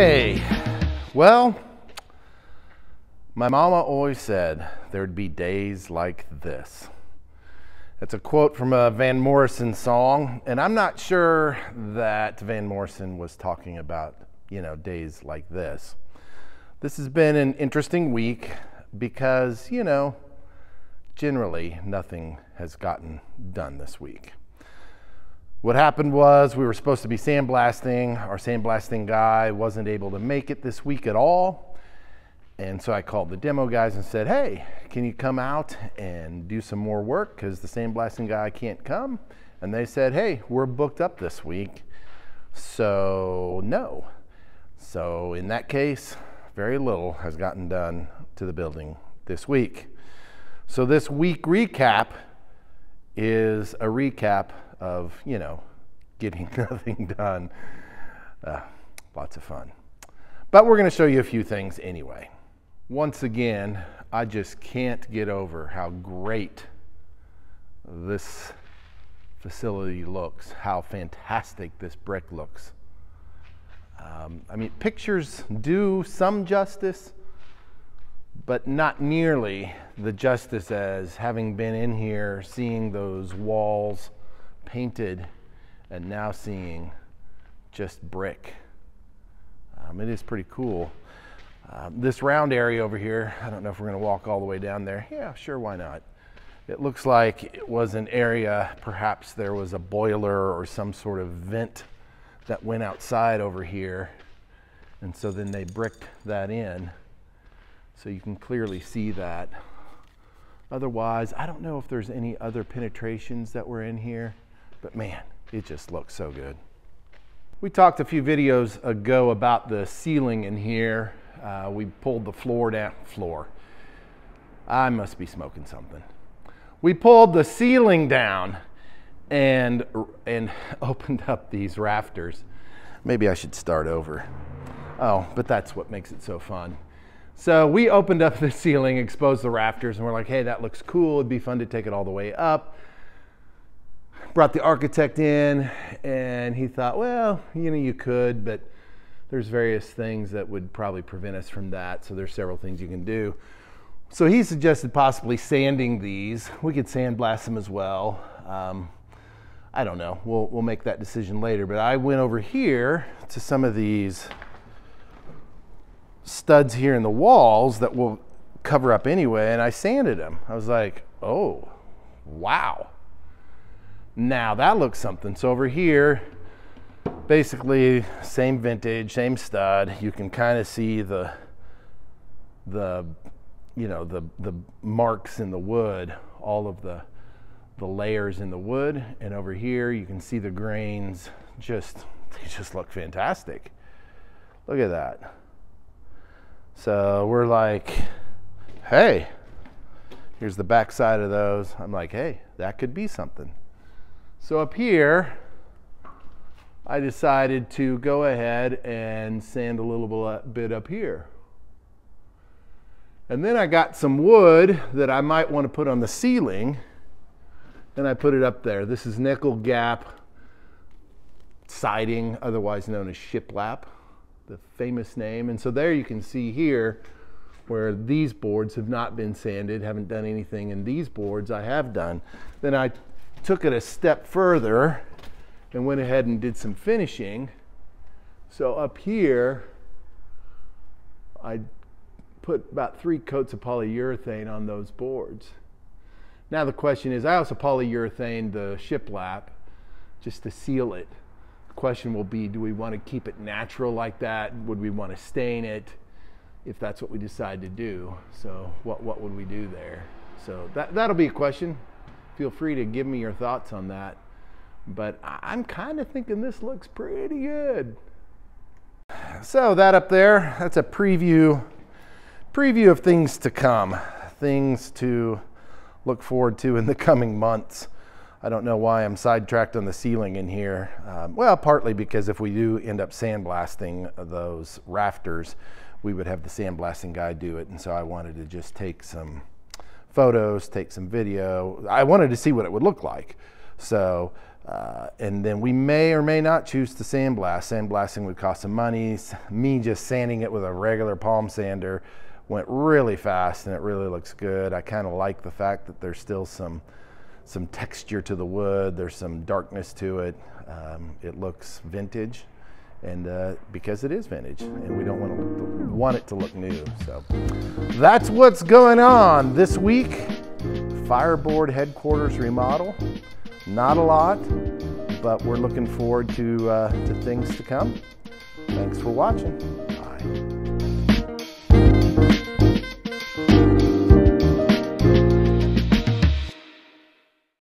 Hey, well, my mama always said there'd be days like this. It's a quote from a Van Morrison song, and I'm not sure that Van Morrison was talking about, you know, days like this. This has been an interesting week because, you know, generally nothing has gotten done this week. What happened was we were supposed to be sandblasting. Our sandblasting guy wasn't able to make it this week at all. And so I called the demo guys and said, hey, can you come out and do some more work because the sandblasting guy can't come? And they said, hey, we're booked up this week. So no. So in that case, very little has gotten done to the building this week. So this week recap is a recap of, you know, getting nothing done. Uh, lots of fun. But we're going to show you a few things anyway. Once again, I just can't get over how great this facility looks, how fantastic this brick looks. Um, I mean, pictures do some justice, but not nearly the justice as having been in here, seeing those walls painted and now seeing just brick. Um, it is pretty cool. Um, this round area over here, I don't know if we're going to walk all the way down there. Yeah, sure, why not? It looks like it was an area, perhaps there was a boiler or some sort of vent that went outside over here. And so then they bricked that in. So you can clearly see that. Otherwise, I don't know if there's any other penetrations that were in here. But man, it just looks so good. We talked a few videos ago about the ceiling in here. Uh, we pulled the floor down, floor. I must be smoking something. We pulled the ceiling down and, and opened up these rafters. Maybe I should start over. Oh, but that's what makes it so fun. So we opened up the ceiling, exposed the rafters, and we're like, hey, that looks cool. It'd be fun to take it all the way up brought the architect in and he thought, well, you know, you could, but there's various things that would probably prevent us from that. So there's several things you can do. So he suggested possibly sanding these. We could sandblast them as well. Um, I don't know. We'll, we'll make that decision later. But I went over here to some of these studs here in the walls that will cover up anyway, and I sanded them. I was like, oh, wow. Now that looks something. So over here, basically same vintage, same stud. You can kind of see the, the, you know, the, the marks in the wood, all of the, the layers in the wood. And over here, you can see the grains just, they just look fantastic. Look at that. So we're like, hey, here's the back side of those. I'm like, hey, that could be something. So up here, I decided to go ahead and sand a little bit up here. And then I got some wood that I might want to put on the ceiling, and I put it up there. This is nickel gap siding, otherwise known as shiplap, the famous name. And so there you can see here where these boards have not been sanded, haven't done anything, and these boards I have done. Then I took it a step further and went ahead and did some finishing. So up here, I put about three coats of polyurethane on those boards. Now the question is, I also polyurethane the shiplap just to seal it. The question will be, do we want to keep it natural like that? Would we want to stain it if that's what we decide to do? So what, what would we do there? So that, that'll be a question feel free to give me your thoughts on that. But I'm kind of thinking this looks pretty good. So that up there, that's a preview, preview of things to come, things to look forward to in the coming months. I don't know why I'm sidetracked on the ceiling in here. Um, well, partly because if we do end up sandblasting those rafters, we would have the sandblasting guy do it. And so I wanted to just take some photos, take some video. I wanted to see what it would look like. So Uh, and then we may or may not choose to sandblast. Sandblasting would cost some money. Me just sanding it with a regular palm sander went really fast and it really looks good. I kind of like the fact that there's still some some texture to the wood. There's some darkness to it. Um, it looks vintage, and uh, because it is vintage, and we don't want to want it to look new. So that's what's going on this week. Fireboard headquarters remodel. Not a lot, but we're looking forward to uh, to things to come. Thanks for watching.